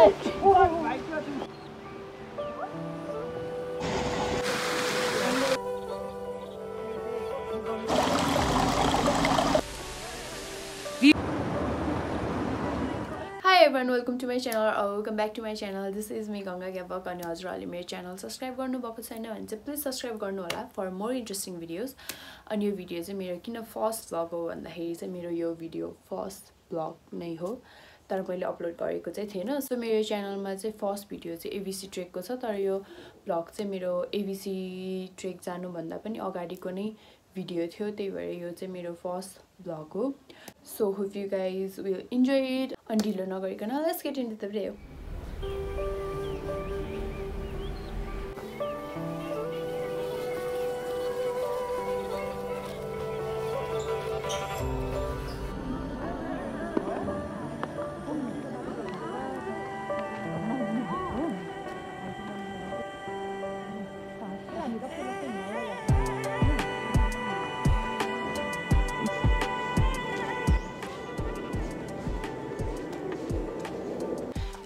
Welcome to my channel or welcome back to my channel. This is me Ganga Gyabak अनि हजुरहरूले मेरो channel subscribe गर्नुभएको छैन भने चाहिँ प्लिज सब्सक्राइब गर्नु होला फर मोर इन्ट्रेस्टिङ भिडियोज अनि यो भिडियो चाहिँ मेरो किन फर्स्ट भ्लग हो भन्दाखेरि चाहिँ मेरो यो भिडियो फर्स्ट भ्लग नै हो। तर मैले अपलोड गरेको चाहिँ थिएन। सो मेरो च्यानलमा चाहिँ फर्स्ट भिडियो चाहिँ एबिसी ट्रेकको छ तर यो भ्लग चाहिँ मेरो एबिसी ट्रेक जानुभन्दा पनि अगाडिको नै भिडियो थियो त्यही भएर यो चाहिँ मेरो फर्स्ट भ्लग हो। So hope you guys will enjoy it अनि ढिलो नगरिकन let's get in the video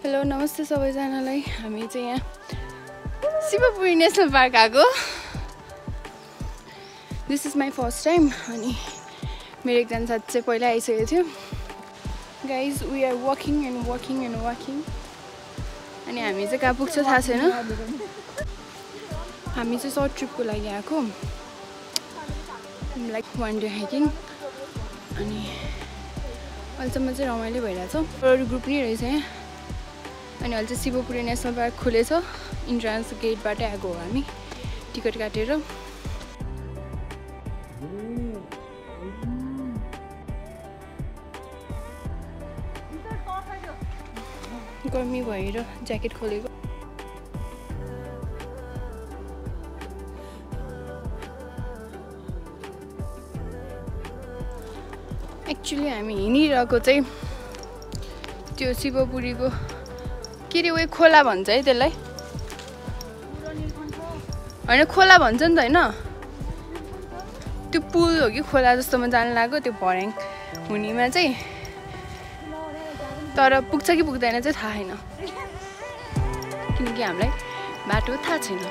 hello नमस्ते सबैजनालाई। हामी चाहिँ यहाँ शिवपुरी नेसनल पार्क आएको। This is my first time अनि मेरो एकजना साथी चाहिँ पहिला आइसकेको थियो। Guys we are walking and walking and walking अनि हामी चाहिँ कहाँ पुग्छ थाहा छैन। हामी चाहिँ सर्ट ट्रिपको लागि आएको। लाइक वान डे हाइकिङ अनि अहिलेसम्म चाहिँ रमाइलो भइरहेछ। अरू ग्रुप नै रहेछ यहाँ। अनि अहिले चाहिँ शिवपुरी नेसनल पार्क खुलेछ। इन्ट्रान्स गेटबाटै आएको हो हामी। टिकट काटेर। गर्मी भएर ज्याकेट खोलेको। एक्चुली हामी हिँडिरहेको चाहिँ त्यो शिवपुरीको के अरे उयो खोला भन्छ है त्यसलाई? होइन खोला भन्छ नि त होइन? त्यो पुल हो कि खोला जस्तोमा जानु लाग्यो त्यो भर्याङ हुनेमा चाहिँ। तर पुग्छ कि पुग्दैन चाहिँ थाहा छैन। किनकि हामीलाई बाटो थाहा छैन।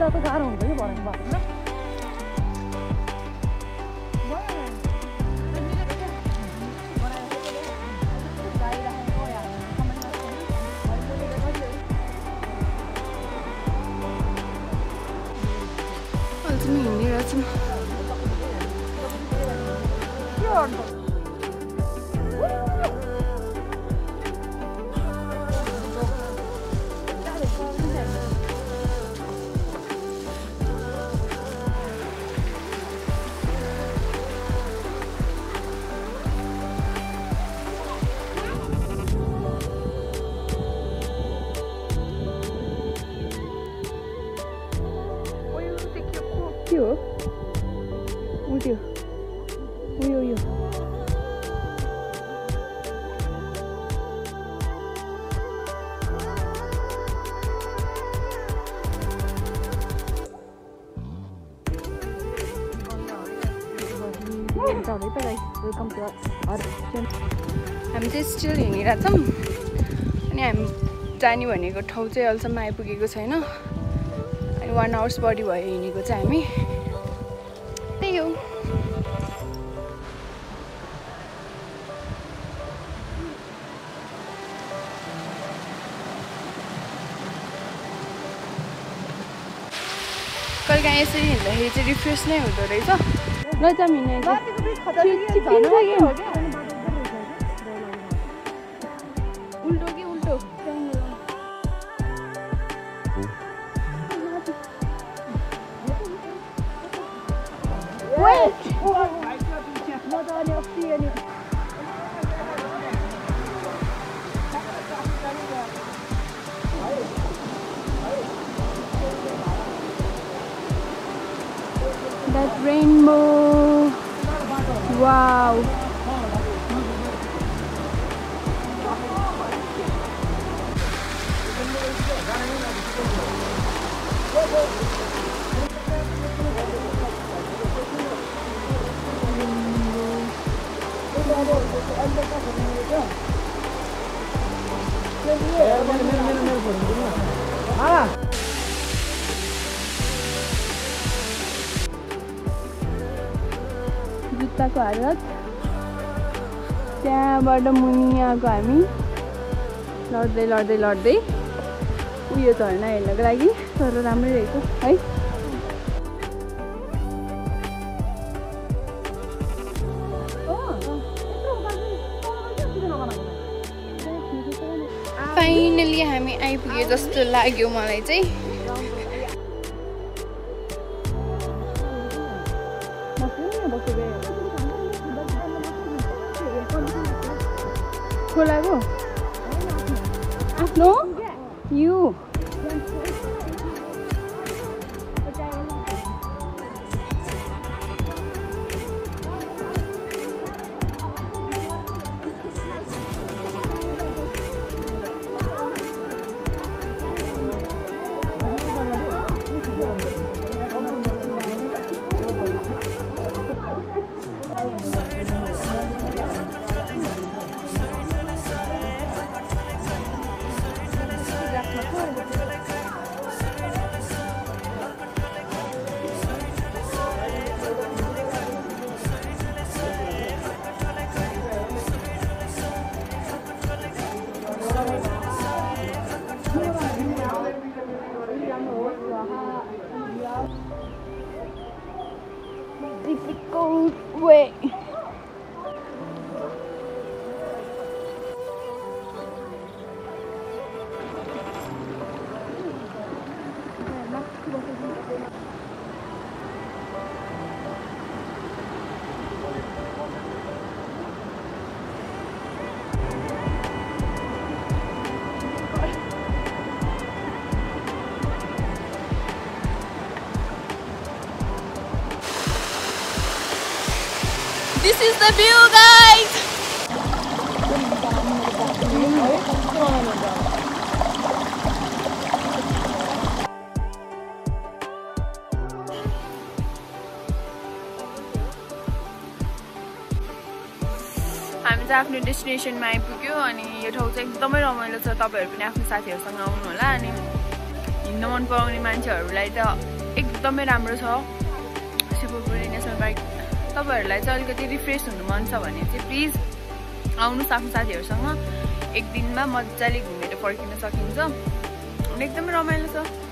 त सिधा त गाह्रो हुन्छ कि भरेको बाटो अहिले चाहिँ वेलकम टु हामी चाहिँ स्टिल हिँडिरहेछौँ अनि हामी जाने भनेको ठाउँ चाहिँ अहिलेसम्म आइपुगेको छैन। अनि वान आवर्स बढी भयो हिँडेको चाहिँ हामी। त्यही हो। कहिले काहीँ यसरी हिँड्दाखेरि चाहिँ रिफ्रेस नै हुँदो रहेछ। लैजाम उल्टो कि उल्टो That rainbow. Wow. Ah! जुत्ताको हालत। त्यहाँबाट मुनि आएको हामी लड्दै लड्दै लड्दै उयो झर्ना हेर्नको लागि तर राम्रै रहेछ है। फाइनली हामी आइपुग्यो जस्तो लाग्यो मलाई चाहिँ। आफ्नो you This is the view, guys. हामी चाहिँ आफ्नो डेस्टिनेसनमा आइपुग्यो अनि यो ठाउँ चाहिँ एकदमै रमाइलो छ। तपाईँहरू पनि आफ्नो साथीहरूसँग आउनु होला अनि हिँड्न मन पराउने मान्छेहरूलाई त एकदमै राम्रो छ। शिवपुरी नेसनल पार्क तपाईँहरूलाई चाहिँ अलिकति रिफ्रेस हुनु मन छ भने चाहिँ प्लिज आउनुहोस् आफ्नो साथीहरूसँग। एक दिनमा मजाले घुमेर फर्किन सकिन्छ। एकदमै रमाइलो छ।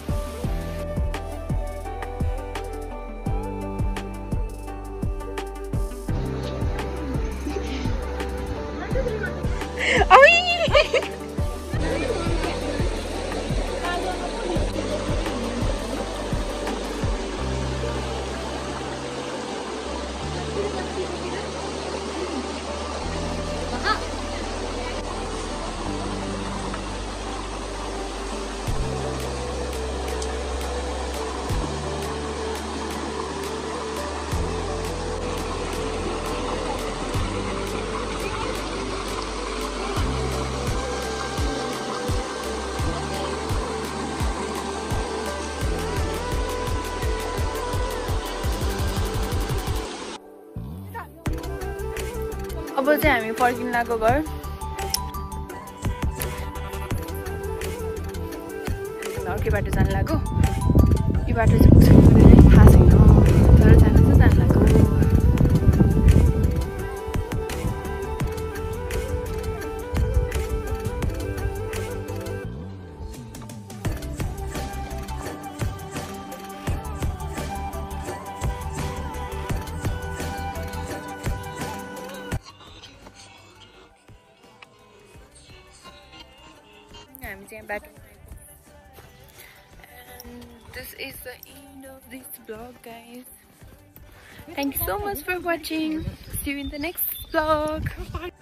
अब चाहिँ हामी फर्किन घर। अर्कै बाटो जानु लाग्यो यो बाटो चाहिँ थाहा छैन। and um, this is the end of this vlog guys. Thank you so much for watching. See you in the next vlog.